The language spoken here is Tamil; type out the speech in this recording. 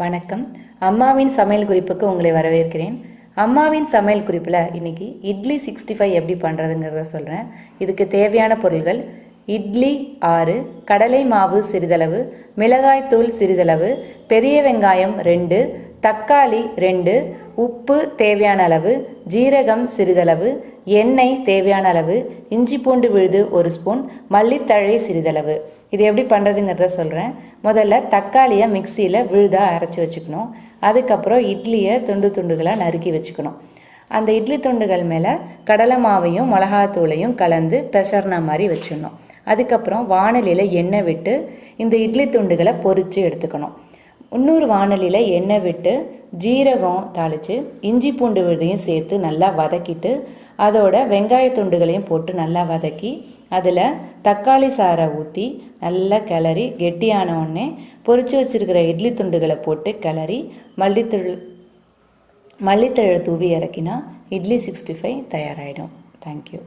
வணக்கம். அம்மாவின் சமையல் குறிப்புக்கு உங்களை வரவேற்கிறேன். அம்மாவின் சமையல் குறிப்பில் இன்னைக்கு இட்லி சிக்ஸ்டி ஃபைவ் எப்படி பண்ணுறதுங்கிறத சொல்கிறேன் இதுக்கு தேவையான பொருள்கள் இட்லி ஆறு கடலை மாவு சிறிதளவு மிளகாய்த்தூள் சிறிதளவு பெரிய வெங்காயம் ரெண்டு தக்காளி ரெண்டு உப்பு தேவையான அளவு ஜீரகம் சிறிதளவு எண்ணெய் தேவையான அளவு இஞ்சி பூண்டு விழுது ஒரு ஸ்பூன் மல்லித்தழை சிறிதளவு. இது எப்படி பண்ணுறதுங்கிறத சொல்கிறேன் முதல்ல தக்காளியை மிக்சியில் விழுதாக அரைச்சி வச்சுக்கணும். அதுக்கப்புறம் இட்லியை துண்டு துண்டுகளாக நறுக்கி வச்சுக்கணும். அந்த இட்லி துண்டுகள் மேலே கடலை மாவையும் மிளகாத்தூளையும் கலந்து பெசர்னா மாதிரி வச்சிடணும். அதுக்கப்புறம் வானலியில் எண்ணெய் விட்டு இந்த இட்லி துண்டுகளை பொறிச்சு எடுத்துக்கணும். இன்னொரு வானலியில் எண்ணெய் விட்டு ஜீரகம் தாளித்து இஞ்சி பூண்டு விதையும் சேர்த்து நல்லா வதக்கிட்டு அதோட வெங்காய துண்டுகளையும் போட்டு நல்லா வதக்கி அதில் தக்காளி சாறை ஊற்றி நல்லா கிளறி கெட்டியான உடனே பொறிச்சு வச்சுருக்கிற இட்லி துண்டுகளை போட்டு கிளறி மல்லித்தூள் மல்லித்தழை தூவி இறக்கினா இட்லி சிக்ஸ்டி ஃபைவ் தயாராகிடும் தேங்க்யூ